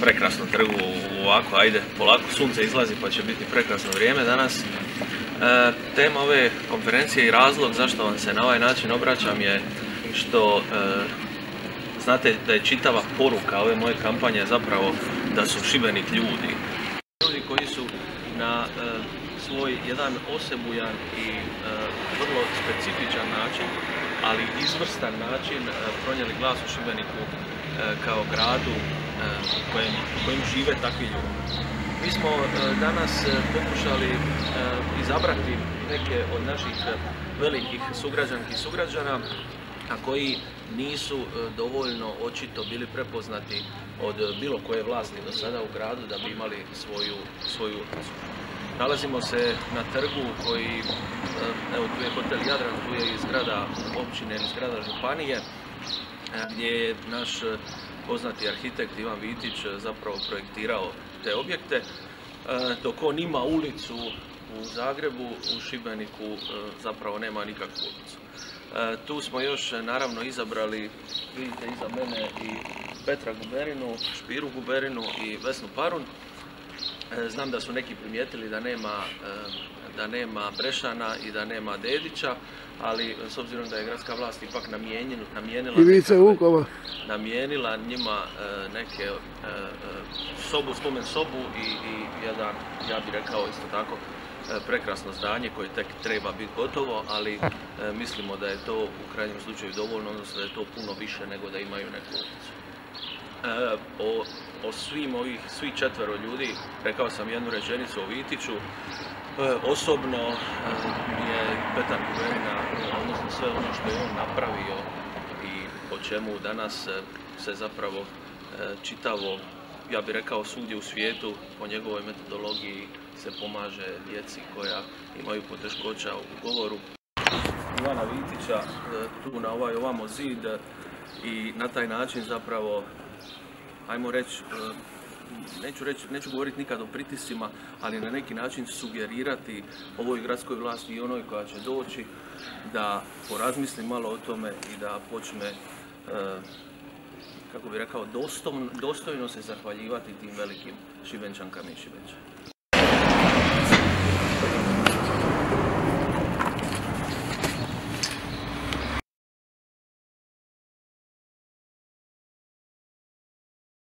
Prekrasno trgu ovako, ajde, polako sunce izlazi pa će biti prekrasno vrijeme danas. E, tema ove konferencije i razlog zašto vam se na ovaj način obraćam je što e, znate da je čitava poruka ove moje kampanje zapravo da su Šibenik ljudi. Ljudi koji su na e, svoj jedan osebujan i e, vrlo specifičan način, ali izvrstan način e, pronijeli glas u Šibeniku kao gradu u kojem, žive takvi ljudi. Mi smo danas pokušali izabrati neke od naših velikih sugrađanki i sugrađana a koji nisu e, dovoljno očito bili prepoznati od bilo koje vlasti do sada u gradu da bi imali svoju, svoju. Nalazimo se na trgu koji, e, evo tu je hotel Jadran, tu je i zgrada općine ili zgrada županije, e, gdje je naš poznati arhitekt Ivan Vitić zapravo projektirao te objekte, dok on ima ulicu u Zagrebu, u Šibeniku zapravo nema nikakvu ulicu. Tu smo još naravno izabrali, vidite iza mene i Petra Guberinu, Špiru Guberinu i Vesnu Parun. Znam da su neki primijetili da nema, da nema Brešana i da nema Dedića, ali s obzirom da je gradska vlast ipak namijenila, Vukova. namijenila njima neke sobu, spomen sobu i, i jedan, ja bih rekao isto tako, prekrasno zdanje koje tek treba biti gotovo, ali mislimo da je to u krajnjem slučaju dovoljno, odnosno da je to puno više nego da imaju neku ulicu. O, o svim ovih, svih četvero ljudi, rekao sam jednu rečenicu o Vitiću, osobno je Petar Guverina, odnosno sve ono što je on napravio i po čemu danas se zapravo čitavo, ja bih rekao svugdje u svijetu, po njegovoj metodologiji se pomaže djeci koja imaju poteškoća u govoru. Ivana Vitića tu na ovaj ovamo zid i na taj način zapravo, ajmo reći, neću, reći, neću govoriti nikad o pritiscima, ali na neki način sugerirati ovoj gradskoj vlasti i onoj koja će doći da porazmisli malo o tome i da počne kako bi rekao, dostojno se zahvaljivati tim velikim šibenčankama i šibenčanima.